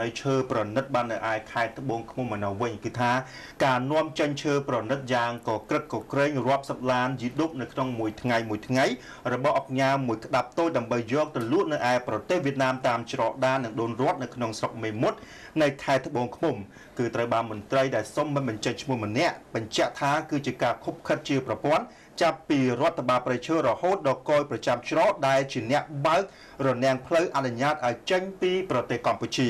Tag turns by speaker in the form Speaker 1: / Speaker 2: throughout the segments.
Speaker 1: ណីឈើប្រណិតបាននៅឯខេត្តត្បូងឃ្មុំមកនៅវិញគឺថាការនាំចេញឈើប្រណិតយ៉ាងក៏ក្រឹតក៏ក្រែងរាប់សិបឡានយីឌុបនៅក្នុងមួយថ្ងៃមួយថ្ងៃរបស់អង្គការមួយក្តាប់តូចដើម្បីយកទៅលក់នៅឯប្រទេសវៀតណាមតាមច្រកដាននិងដូនរត់នៅក្នុងស្រុកមេមត់នៅខេត្តត្បូងឃ្មុំគឺត្រូវបានមន្ត្រីដែលសុំមិនបញ្ចេញឈ្មោះម្នាក់បញ្ជាក់ថាគឺជាការខុបខិតជាប្រព័ន្ធចាប់ពីរដ្ឋបាលប្រៃឈើរហូតដល់កយប្រចាំច្រកដែលជាអ្នកបើករនាំងផ្លូវអនុញ្ញាតឲ្យចេញពីប្រទេសកម្ពុជា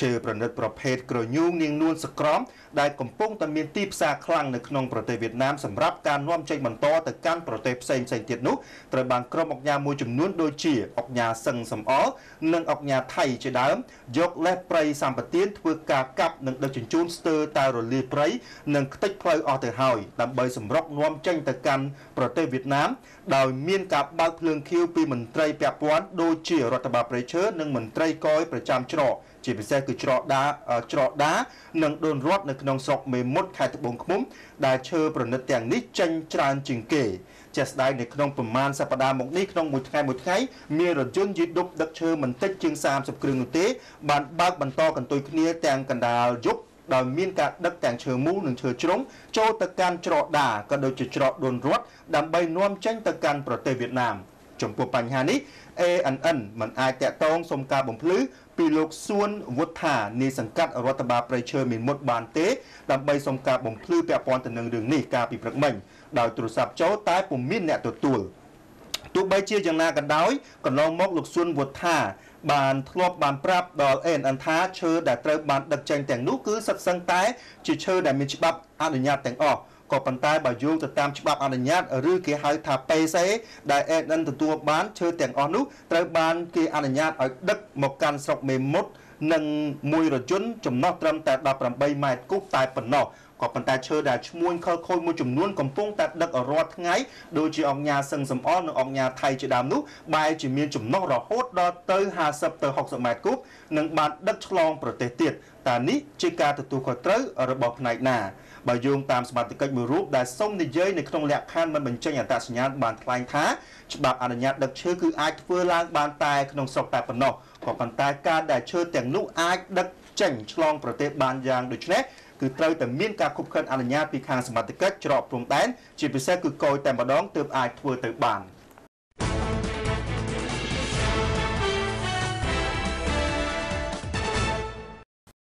Speaker 1: ឈើប្រណិតប្រភេទក្រញូងនាងនួនសក្រមដែលកំពុងតែមានទីផ្សារខ្លាំងនៅក្នុងប្រទេសវៀតណាមសម្រាប់ការនាំចេញបន្តទៅកាន់ប្រទេសផ្សេងផ្សេងទៀតនោះត្រូវបានក្រុមអង្គការមួយចំនួនដូចជាអង្គការសឹងសំអល់និងអង្គការថៃជាដើមយកលេសព្រៃសម្បទានធ្វើការកាប់និងដឹកជញ្ជូនស្ទើរតែរលាយព្រៃនិងខ្ទេចផ្លូវអស់ទៅហើយដើម្បីសម្រុកនាំចេញទៅកាន់ប្រទេសវៀតណាមដោយមានការបើកភ្លើងខៀវពីមន្ត្រីពាក់ព័ន្ធដូចជារដ្ឋបាលប្រៃឈើនិងមន្ត្រីកយប្រចាំច្រកជាពិសេសគឺច្រកដាច្រកដានិងដូនរត់នៅក្នុងស្រុកមេមត់ខេត្តត្បូងឃ្មុំដែលឈើប្រណិតទាំងនេះចេញច្រើនជាងគេជាក់ស្ដែងនៅក្នុងប្រមាណសប្តាហ៍មកនេះក្នុងមួយថ្ងៃមួយថ្ងៃមានរថយន្តយីដុបដឹកឈើមិនតិចជាង30គ្រឿងនោះទេបានបើកបន្តកន្ទុយគ្នាទាំងកណ្ដាលយប់ដោយមានការដឹកទាំងឈើមូលនិងឈើជ្រុងចូលទៅកាន់ច្រកដាក៏ដូចជាច្រកដួនរត់ដើម្បីនាំចេញទៅកាន់ប្រទេសវៀតណាម ចំពោះបញ្ហានេះ ANN មិនអាចតាក់ទងសុំការបំភ្លឺពីលោកសួនវុធានាយសង្កាត់រដ្ឋបាលប្រៃឈើមានមុតបានទេដើម្បីសុំការបំភ្លឺពាក់ព័ន្ធទៅនឹងរឿងនេះកាលពីព្រឹកមិញដោយទូរស័ព្ទចូលតែពុំមានអ្នកទទួលទោះបីជាយ៉ាងណាក៏ដោយកន្លងមកលោកសួនវុធាបានធ្លាប់បានប្រាប់ដល់ ANN ថាឈើដែលត្រូវបានដឹកចេញទាំងនោះគឺសិតសឹងតែជាឈើដែលមានច្បាប់អនុញ្ញាតទាំងអស់ ក៏ប៉ុន្តែបើយោងទៅតាមច្បាប់អនុញ្ញាតឬគេហៅថា PC ដែល ANN ទទួលបានឈើទាំងអស់នោះត្រូវបានគេអនុញ្ញាតឲ្យដឹកមកកាន់ស្រុកមេមត់ និងមួយរជនចំណោះត្រឹមតែ18ម៉ែត្រគូបតែប៉ុណ្ណោះក៏ប៉ុន្តែឈើដែលឈ្មួញខលខូចមួយចំនួនកំពុងតែដឹករាល់ថ្ងៃដូចជាអង្គញាសឹងសំអល់និងអង្គញាថៃជាដើមនោះបែរជាមានចំណុះរហូតដល់ទៅ50ទៅ60ម៉ែត្រគូបនិងបានដឹកឆ្លងប្រទេសទៀតតើនេះជាការទទួលខុសត្រូវរបស់ផ្នែកណាបើយោងតាមសមាជិកមួយរូបដែលសុំនិយាយនៅក្នុងលក្ខខណ្ឌមិនបញ្ចេញអត្តសញ្ញាណបានថ្លែងថាច្បាប់អនុញ្ញាតដឹកឈើគឺអាចធ្វើឡើងបានតែក្នុងស្រុកតែប៉ុណ្ណោះ ក៏ប៉ុន្តែការដែលឈើទាំងនោះអាចដឹកចេញឆ្លងប្រទេសបានយ៉ាងដូចនេះគឺត្រូវតែមានការគ្រប់គ្រងអនុញ្ញាតពីខាងសមត្ថកិច្ចច្រកព្រំដែនជាពិសេសគឺកយតែម្ដងទើបអាចធ្វើទៅបាន។